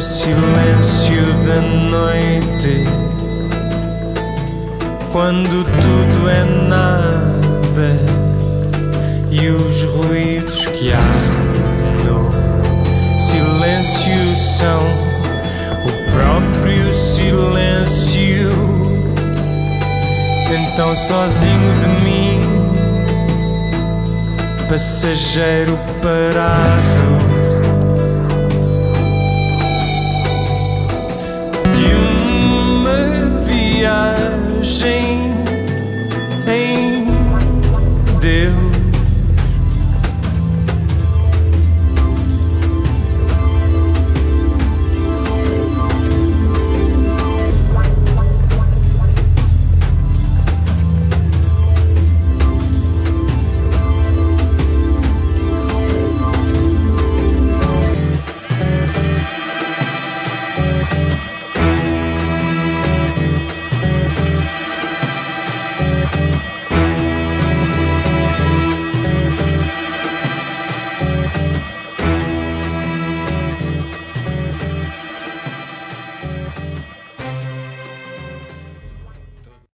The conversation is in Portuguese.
silêncio da noite, quando tudo é nada e os ruídos que há no silêncio são o próprio silêncio. Então, sozinho de mim, passageiro parado